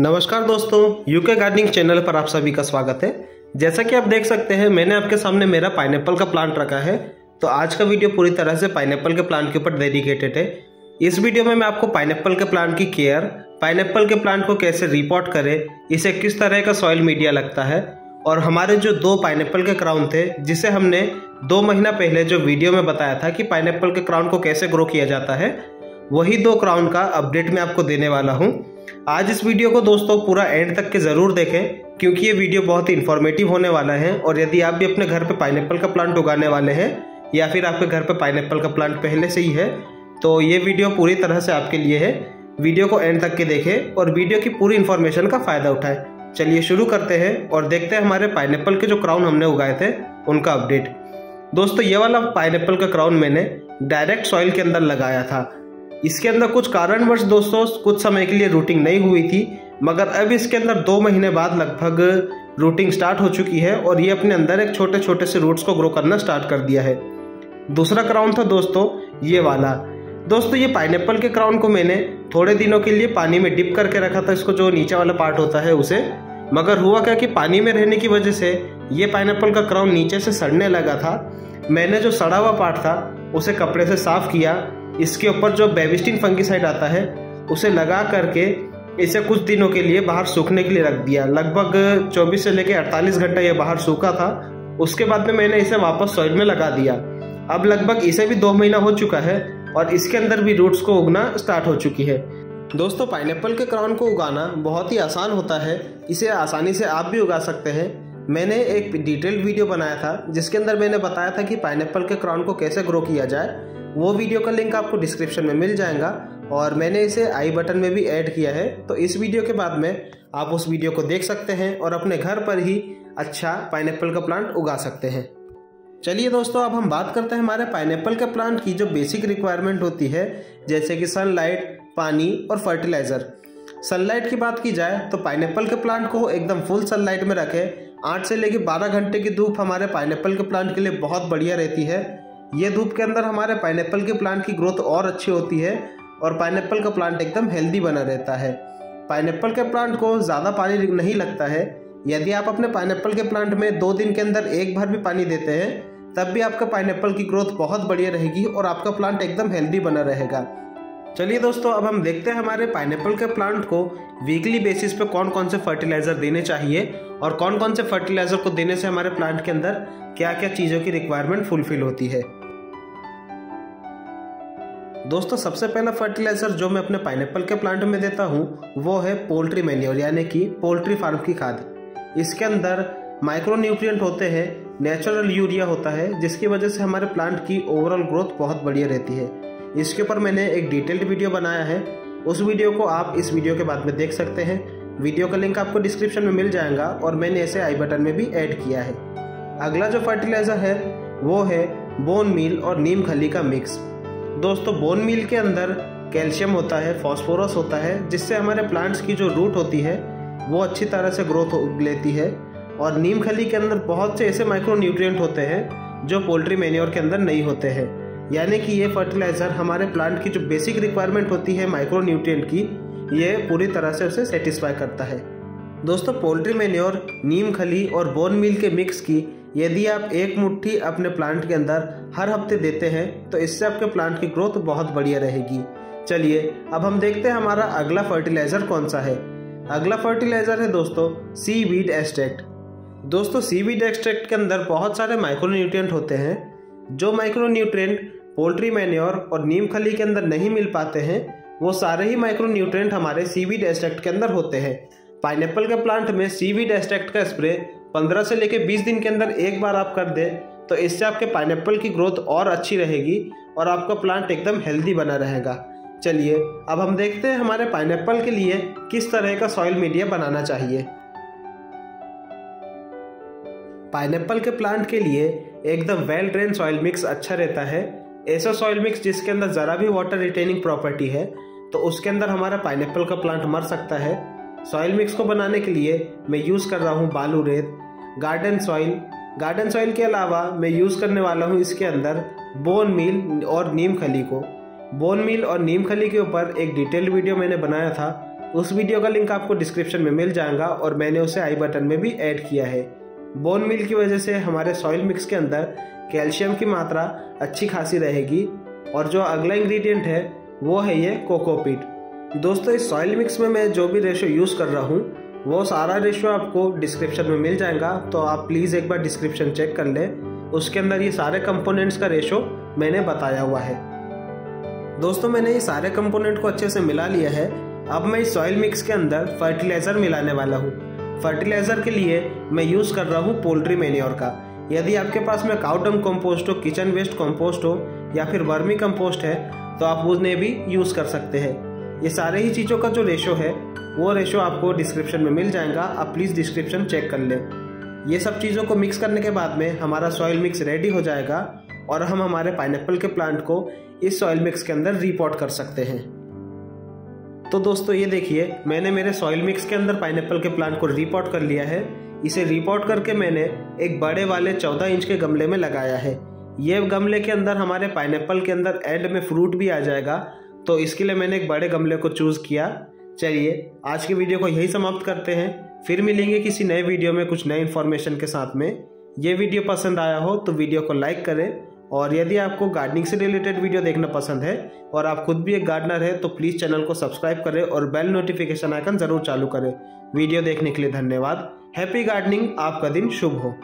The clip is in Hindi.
नमस्कार दोस्तों यूके गार्डनिंग चैनल पर आप सभी का स्वागत है। जैसा कि आप देख सकते हैं, मैंने आपके सामने मेरा पाइनएप्पल का प्लांट रखा है। तो आज का वीडियो पूरी तरह से पाइनएप्पल के प्लांट के ऊपर डेडिकेटेड है। इस वीडियो में मैं आपको पाइनएप्पल के प्लांट की केयर पाइनएप्पल के प्लांट को कैसे रिपोर्ट करें, इसे किस तरह का सॉइल मीडिया लगता है, और हमारे जो दो पाइनएप्पल के क्राउन थे, जिसे हमने दो महीना पहले जो वीडियो में बताया था कि पाइनएप्पल के क्राउन को कैसे ग्रो किया जाता है, वही दो क्राउन का अपडेट मैं आपको देने वाला हूँ। आज इस वीडियो को दोस्तों पूरा एंड तक के ज़रूर देखें, क्योंकि ये वीडियो बहुत ही इन्फॉर्मेटिव होने वाला है, और यदि आप भी अपने घर पे पाइनएप्पल का प्लांट उगाने वाले हैं, या फिर आपके घर पे पाइनएप्पल का प्लांट पहले से ही है तो ये वीडियो पूरी तरह से आपके लिए है। वीडियो को एंड तक के देखें, और वीडियो की पूरी इन्फॉर्मेशन का फ़ायदा उठाएँ। चलिए शुरू करते हैं, और देखते हैं हमारे पाइनएप्पल के जो क्राउन हमने उगाए थे, उनका अपडेट दोस्तों, ये वाला पाइनएप्पल का क्राउन मैंने डायरेक्ट सॉइल के अंदर लगाया था। इसके अंदर कुछ कारणवश दोस्तों, कुछ समय के लिए रूटिंग नहीं हुई थी, मगर अब इसके अंदर दो महीने बाद लगभग रूटिंग स्टार्ट हो चुकी है और ये अपने अंदर एक छोटे छोटे से रूट्स को ग्रो करना स्टार्ट कर दिया है। दूसरा क्राउन था दोस्तों, ये वाला। दोस्तों, ये पाइनएप्पल के क्राउन को मैंने थोड़े दिनों के लिए पानी में डिप करके रखा था, इसको जो नीचे वाला पार्ट होता है उसे। मगर हुआ क्या कि पानी में रहने की वजह से ये पाइनएप्पल का क्राउन नीचे से सड़ने लगा था। मैंने जो सड़ा हुआ पार्ट था, उसे कपड़े से साफ़ किया इसके ऊपर जो बेबिस्टिन फंगिसाइड आता है, उसे लगा करके इसे कुछ दिनों के लिए बाहर सूखने के लिए रख दिया। लगभग 24 से लेकर 48 घंटा ये बाहर सूखा था। उसके बाद में मैंने इसे वापस सॉइल में लगा दिया। अब लगभग इसे भी दो महीना हो चुका है और इसके अंदर भी रूट्स को उगना स्टार्ट हो चुकी है। दोस्तों, पाइनएप्पल के क्राउन को उगाना बहुत ही आसान होता है। इसे आसानी से आप भी उगा सकते हैं। मैंने एक डिटेल्ड वीडियो बनाया था, जिसके अंदर मैंने बताया था कि पाइनएप्पल के क्राउन को कैसे ग्रो किया जाए। वो वीडियो का लिंक आपको डिस्क्रिप्शन में मिल जाएगा, और मैंने इसे आई बटन में भी ऐड किया है। तो इस वीडियो के बाद में आप उस वीडियो को देख सकते हैं और अपने घर पर ही अच्छा पाइनएप्पल का प्लांट उगा सकते हैं। चलिए दोस्तों, अब हम बात करते हैं हमारे पाइनएप्पल के प्लांट की जो बेसिक रिक्वायरमेंट होती है, जैसे कि सनलाइट, पानी और फर्टिलाइज़र। सनलाइट की बात की जाए तो पाइनएप्पल के प्लांट को एकदम फुल सनलाइट में रखें आठ से लेकर बारह घंटे की धूप हमारे पाइनएप्पल के प्लांट के लिए बहुत बढ़िया रहती है। ये धूप के अंदर हमारे पाइनएप्पल के प्लांट की ग्रोथ और अच्छी होती है और पाइनएप्पल का प्लांट एकदम हेल्दी बना रहता है। पाइनएप्पल के प्लांट को ज़्यादा पानी नहीं लगता है। यदि आप अपने पाइनएप्पल के प्लांट में दो दिन के अंदर एक बार भी पानी देते हैं, तब भी आपका पाइनएप्पल की ग्रोथ बहुत बढ़िया रहेगी और आपका प्लांट एकदम हेल्दी बना रहेगा। चलिए दोस्तों, अब हम देखते हैं हमारे पाइनएप्पल के प्लांट को वीकली बेसिस पे कौन कौन से फर्टिलाइज़र देने चाहिए। और कौन कौन से फर्टिलाइज़र को देने से हमारे प्लांट के अंदर क्या क्या चीज़ों की रिक्वायरमेंट फुलफिल होती है? दोस्तों, सबसे पहला फर्टिलाइज़र जो मैं अपने पाइनएप्पल के प्लांट में देता हूँ, वो है पोल्ट्री मैन्योर यानी कि पोल्ट्री फार्म की खाद। इसके अंदर माइक्रो न्यूट्रिएंट होते हैं नेचुरल यूरिया होता है, जिसकी वजह से हमारे प्लांट की ओवरऑल ग्रोथ बहुत बढ़िया रहती है। इसके ऊपर मैंने एक डिटेल्ड वीडियो बनाया है। उस वीडियो को आप इस वीडियो के बाद में देख सकते हैं। वीडियो का लिंक आपको डिस्क्रिप्शन में मिल जाएगा और मैंने इसे आई बटन में भी ऐड किया है। अगला जो फर्टिलाइज़र है, वो है बोन मील और नीम खली का मिक्स दोस्तों बोन मील के अंदर कैल्शियम होता है फॉस्फोरस होता है, जिससे हमारे प्लांट्स की जो रूट होती है, वो अच्छी तरह से ग्रोथ लेती है। और नीम खली के अंदर बहुत से ऐसे माइक्रो न्यूट्रिएंट होते हैं, जो पोल्ट्री मेन्योर के अंदर नहीं होते हैं। यानी कि ये फर्टिलाइज़र हमारे प्लांट की जो बेसिक रिक्वायरमेंट होती है माइक्रो न्यूट्रिएंट की ये पूरी तरह से उसे सेटिस्फाई करता है। दोस्तों पोल्ट्री मेन्योर नीम खली और बोन मील के मिक्स की यदि आप एक मुट्ठी अपने प्लांट के अंदर हर हफ़्ते देते हैं तो इससे आपके प्लांट की ग्रोथ बहुत बढ़िया रहेगी। चलिए, अब हम देखते हैं हमारा अगला फर्टिलाइज़र कौन सा है। अगला फर्टिलाइज़र है दोस्तों सी वीड एक्सट्रैक्ट दोस्तों सी वीड एक्सट्रैक्ट के अंदर बहुत सारे माइक्रोन्यूट्रिएंट होते हैं, जो माइक्रोन्यूट्रिएंट पोल्ट्री मैन्योर और नीम खली के अंदर नहीं मिल पाते हैं वो सारे ही माइक्रोन्यूट्रिएंट हमारे सीवीड एक्सट्रैक्ट के अंदर होते हैं। पाइनएप्पल के प्लांट में सीवीड एक्सट्रैक्ट का स्प्रे पंद्रह से लेकर बीस दिन के अंदर एक बार आप कर दें तो इससे आपके पाइनएप्पल की ग्रोथ और अच्छी रहेगी और आपका प्लांट एकदम हेल्दी बना रहेगा। चलिए, अब हम देखते हैं हमारे पाइनएप्पल के लिए किस तरह का सॉइल मीडिया बनाना चाहिए। पाइनएप्पल के प्लांट के लिए एकदम वेल ड्रेन सॉइल मिक्स अच्छा रहता है। ऐसा सॉइल मिक्स जिसके अंदर ज़रा भी वाटर रिटेनिंग प्रॉपर्टी है तो उसके अंदर हमारा पाइनएप्पल का प्लांट मर सकता है। सॉइल मिक्स को बनाने के लिए मैं यूज़ कर रहा हूँ बालू रेत गार्डन सॉइल गार्डन सॉइल के अलावा मैं यूज़ करने वाला हूँ इसके अंदर बोन मील और नीम खली को। बोन मील और नीम खली के ऊपर एक डिटेल्ड वीडियो मैंने बनाया था। उस वीडियो का लिंक आपको डिस्क्रिप्शन में मिल जाएगा और मैंने उसे आई बटन में भी ऐड किया है। बोन मिल की वजह से हमारे सॉइल मिक्स के अंदर कैल्शियम की मात्रा अच्छी खासी रहेगी और जो अगला इंग्रेडिएंट है वो है ये कोकोपीट दोस्तों, इस सॉइल मिक्स में मैं जो भी रेशो यूज़ कर रहा हूँ, वो सारा रेशो आपको डिस्क्रिप्शन में मिल जाएगा तो आप प्लीज़ एक बार डिस्क्रिप्शन चेक कर लें। उसके अंदर ये सारे कंपोनेंट्स का रेशो मैंने बताया हुआ है। दोस्तों, मैंने ये सारे कंपोनेंट को अच्छे से मिला लिया है। अब मैं इस सॉइल मिक्स के अंदर फर्टिलाइज़र मिलाने वाला हूँ। फर्टिलाइज़र के लिए मैं यूज़ कर रहा हूँ पोल्ट्री मेन्योर का। यदि आपके पास में काउडम कंपोस्ट हो किचन वेस्ट कंपोस्ट हो, या फिर वर्मी कंपोस्ट है तो आप उन्हें भी यूज़ कर सकते हैं। ये सारे ही चीज़ों का जो रेशो है, वो रेशो आपको डिस्क्रिप्शन में मिल जाएगा। आप प्लीज़ डिस्क्रिप्शन चेक कर लें। ये सब चीज़ों को मिक्स करने के बाद में हमारा सॉइल मिक्स रेडी हो जाएगा और हम हमारे पाइनएप्पल के प्लांट को इस सॉइल मिक्स के अंदर रिपोर्ट कर सकते हैं। तो दोस्तों, ये देखिए, मैंने मेरे सॉइल मिक्स के अंदर पाइनएप्पल के प्लांट को रिपोर्ट कर लिया है। इसे रिपोर्ट करके मैंने एक बड़े वाले चौदह इंच के गमले में लगाया है। ये गमले के अंदर, हमारे पाइनएप्पल के अंदर एंड में फ्रूट भी आ जाएगा। तो इसके लिए मैंने एक बड़े गमले को चूज़ किया। चलिए, आज की वीडियो को यही समाप्त करते हैं। फिर मिलेंगे किसी नए वीडियो में कुछ नए इन्फॉर्मेशन के साथ में। ये वीडियो पसंद आया हो तो वीडियो को लाइक करें। और यदि आपको गार्डनिंग से रिलेटेड वीडियो देखना पसंद है और आप खुद भी एक गार्डनर है तो प्लीज़ चैनल को सब्सक्राइब करें और बेल नोटिफिकेशन आइकन ज़रूर चालू करें। वीडियो देखने के लिए धन्यवाद। हैप्पी गार्डनिंग आपका दिन शुभ हो।